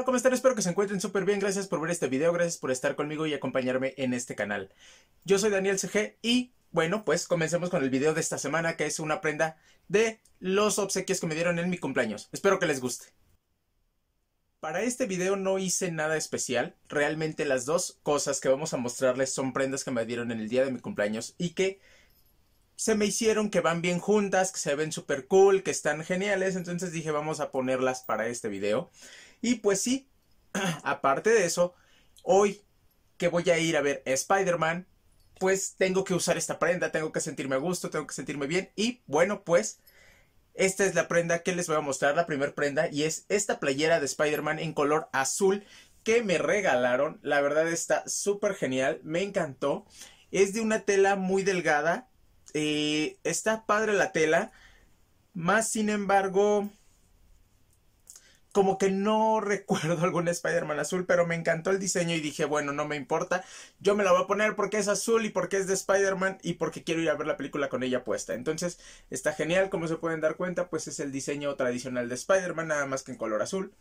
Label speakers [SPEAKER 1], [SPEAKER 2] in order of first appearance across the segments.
[SPEAKER 1] Hola, ¿cómo están? Espero que se encuentren súper bien. Gracias por ver este video, gracias por estar conmigo y acompañarme en este canal. Yo soy Daniel CG y bueno, pues comencemos con el video de esta semana que es una prenda de los obsequios que me dieron en mi cumpleaños. Espero que les guste. Para este video no hice nada especial. Realmente las dos cosas que vamos a mostrarles son prendas que me dieron en el día de mi cumpleaños y que se me hicieron que van bien juntas, que se ven súper cool, que están geniales. Entonces dije vamos a ponerlas para este video. Y pues sí, aparte de eso, hoy que voy a ir a ver Spider-Man, pues tengo que usar esta prenda, tengo que sentirme a gusto, tengo que sentirme bien. Y bueno, pues esta es la prenda que les voy a mostrar, la primera prenda, y es esta playera de Spider-Man en color azul que me regalaron. La verdad está súper genial, me encantó. Es de una tela muy delgada, eh, está padre la tela, más sin embargo como que no recuerdo algún Spider-Man azul, pero me encantó el diseño y dije, bueno, no me importa, yo me la voy a poner porque es azul y porque es de Spider-Man y porque quiero ir a ver la película con ella puesta. Entonces, está genial, como se pueden dar cuenta, pues es el diseño tradicional de Spider-Man, nada más que en color azul.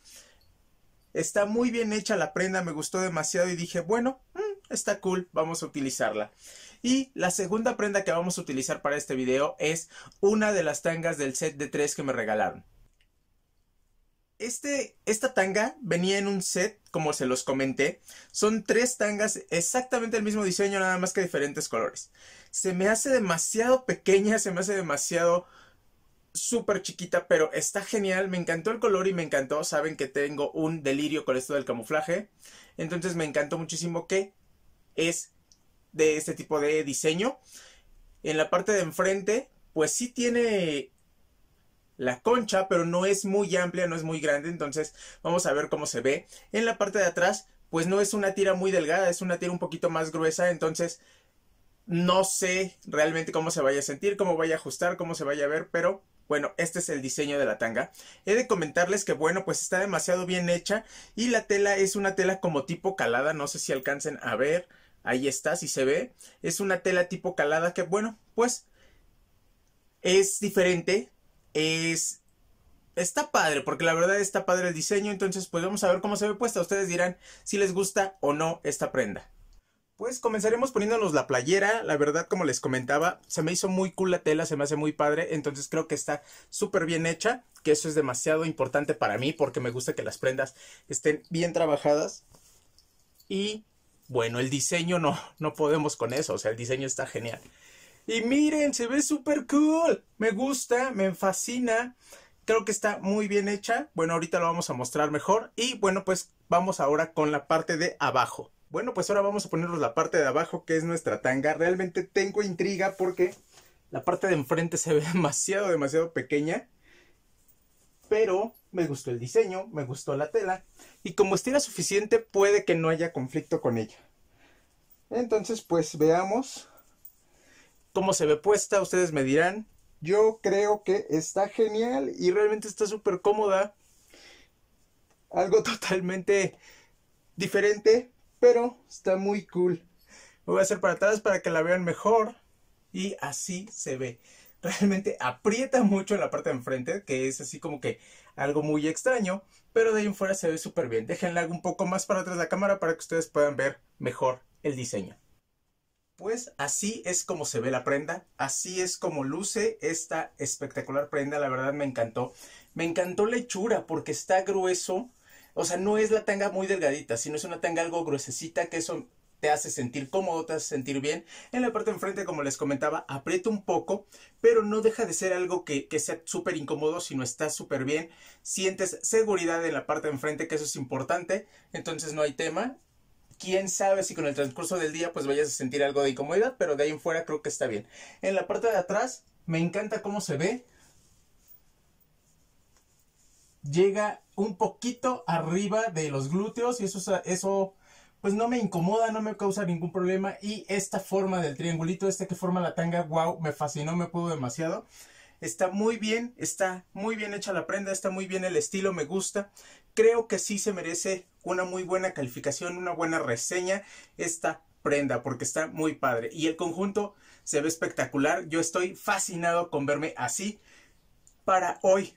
[SPEAKER 1] Está muy bien hecha la prenda, me gustó demasiado y dije, bueno, mm, está cool, vamos a utilizarla. Y la segunda prenda que vamos a utilizar para este video es una de las tangas del set de tres que me regalaron. Este, esta tanga venía en un set, como se los comenté. Son tres tangas, exactamente el mismo diseño, nada más que diferentes colores. Se me hace demasiado pequeña, se me hace demasiado súper chiquita, pero está genial. Me encantó el color y me encantó. Saben que tengo un delirio con esto del camuflaje. Entonces me encantó muchísimo que es de este tipo de diseño. En la parte de enfrente, pues sí tiene la concha, pero no es muy amplia, no es muy grande, entonces vamos a ver cómo se ve. En la parte de atrás, pues no es una tira muy delgada, es una tira un poquito más gruesa, entonces no sé realmente cómo se vaya a sentir, cómo vaya a ajustar, cómo se vaya a ver, pero bueno, este es el diseño de la tanga. He de comentarles que bueno, pues está demasiado bien hecha y la tela es una tela como tipo calada, no sé si alcancen a ver, ahí está, si se ve, es una tela tipo calada que bueno, pues es diferente, es está padre, porque la verdad está padre el diseño, entonces pues vamos a ver cómo se ve puesta. Ustedes dirán si les gusta o no esta prenda. Pues comenzaremos poniéndonos la playera, la verdad como les comentaba, se me hizo muy cool la tela, se me hace muy padre, entonces creo que está súper bien hecha, que eso es demasiado importante para mí porque me gusta que las prendas estén bien trabajadas. Y bueno, el diseño no, no podemos con eso, o sea, el diseño está genial. Y miren, se ve súper cool. Me gusta, me fascina. Creo que está muy bien hecha. Bueno, ahorita lo vamos a mostrar mejor. Y bueno, pues vamos ahora con la parte de abajo. Bueno, pues ahora vamos a ponernos la parte de abajo que es nuestra tanga. Realmente tengo intriga porque la parte de enfrente se ve demasiado, demasiado pequeña. Pero me gustó el diseño, me gustó la tela. Y como estira suficiente, puede que no haya conflicto con ella. Entonces, pues veamos cómo se ve puesta, ustedes me dirán. Yo creo que está genial y realmente está súper cómoda. Algo totalmente diferente, pero está muy cool. Me voy a hacer para atrás para que la vean mejor. Y así se ve. Realmente aprieta mucho en la parte de enfrente, que es así como que algo muy extraño, pero de ahí en fuera se ve súper bien. Déjenla un poco más para atrás la cámara para que ustedes puedan ver mejor el diseño. Pues así es como se ve la prenda, así es como luce esta espectacular prenda, la verdad me encantó. Me encantó la hechura porque está grueso, o sea, no es la tanga muy delgadita, sino es una tanga algo gruesecita que eso te hace sentir cómodo, te hace sentir bien. En la parte de enfrente, como les comentaba, aprieta un poco, pero no deja de ser algo que, que sea súper incómodo, sino está súper bien. Sientes seguridad en la parte de enfrente, que eso es importante, entonces no hay tema quién sabe si con el transcurso del día pues vayas a sentir algo de incomodidad, pero de ahí en fuera creo que está bien. En la parte de atrás me encanta cómo se ve. Llega un poquito arriba de los glúteos y eso, eso pues no me incomoda, no me causa ningún problema. Y esta forma del triangulito, este que forma la tanga, wow, me fascinó, me pudo demasiado. Está muy bien, está muy bien hecha la prenda, está muy bien el estilo, me gusta. Creo que sí se merece una muy buena calificación, una buena reseña esta prenda porque está muy padre. Y el conjunto se ve espectacular. Yo estoy fascinado con verme así para hoy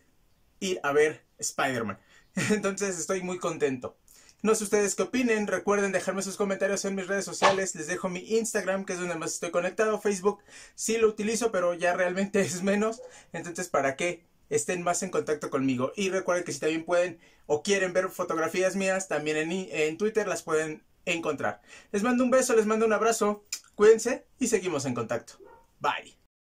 [SPEAKER 1] ir a ver Spider-Man. Entonces estoy muy contento. No sé ustedes qué opinen, recuerden dejarme sus comentarios en mis redes sociales, les dejo mi Instagram, que es donde más estoy conectado, Facebook sí lo utilizo, pero ya realmente es menos, entonces para qué estén más en contacto conmigo. Y recuerden que si también pueden o quieren ver fotografías mías, también en, en Twitter las pueden encontrar. Les mando un beso, les mando un abrazo, cuídense y seguimos en contacto. Bye.